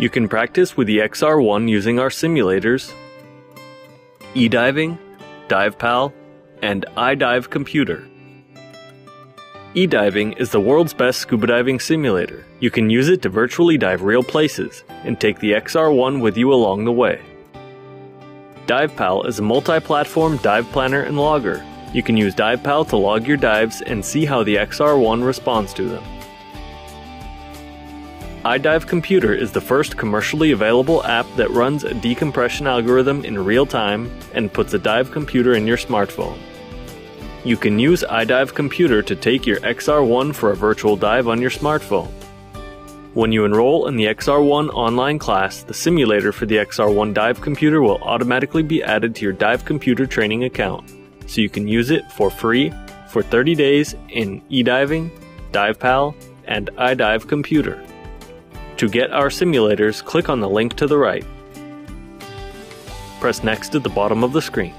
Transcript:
You can practice with the XR1 using our simulators, eDiving, DivePal, and iDive Computer. eDiving is the world's best scuba diving simulator. You can use it to virtually dive real places and take the XR1 with you along the way. DivePal is a multi platform dive planner and logger. You can use DivePal to log your dives and see how the XR1 responds to them. iDive Computer is the first commercially available app that runs a decompression algorithm in real time and puts a dive computer in your smartphone. You can use iDive Computer to take your XR1 for a virtual dive on your smartphone. When you enroll in the XR1 online class, the simulator for the XR1 dive computer will automatically be added to your dive computer training account, so you can use it for free for 30 days in eDiving, DivePal, and iDive Computer. To get our simulators, click on the link to the right. Press next at the bottom of the screen.